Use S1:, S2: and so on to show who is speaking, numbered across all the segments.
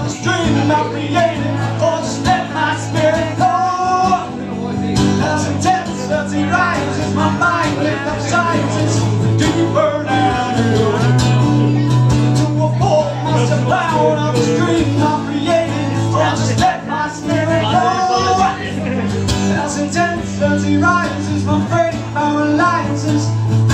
S1: I was dreaming about creating or just let my spirit go. As intense as he rises, my mind lit up sciences deeper than you. To avoid myself down, I was dreaming of creating or just let my spirit go. As intense as he rises, my brain paralyzes.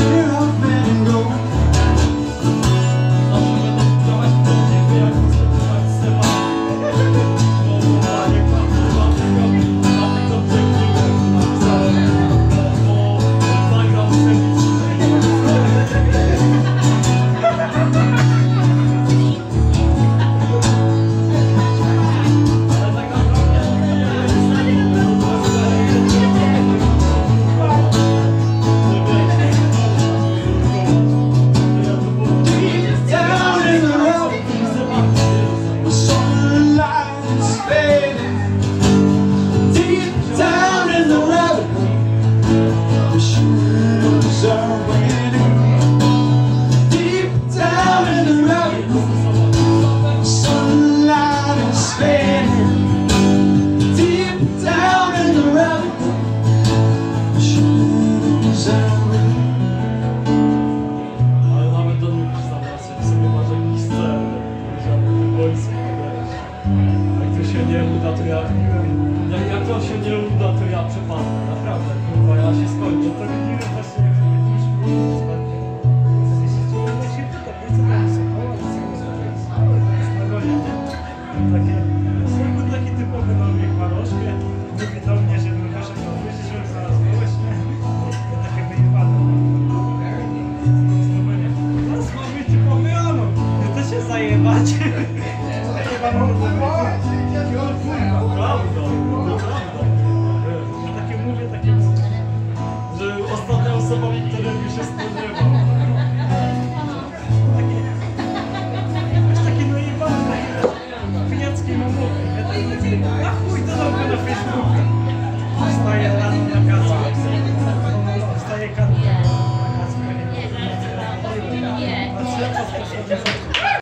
S2: nie uda, to ja... Jak, jak to się nie uda, to ja przepadnę, naprawdę, bo ja się skończę. To
S3: nie właśnie jak to Takie, taki typowy nowy kwaroszkę, mówię do mnie, żebym wyszedł na wyjście, żebym znalazł gościa, takie wyjebane. Teraz ma być typowy Anon, to się zajebać.
S2: Ostatnia osoba, której mi się spodziewał.
S3: Masz takie najebane, pijackie tak mówię, a chuj, go na Facebooku. Wstaję rano na kasę. Wstaję rano na kasę.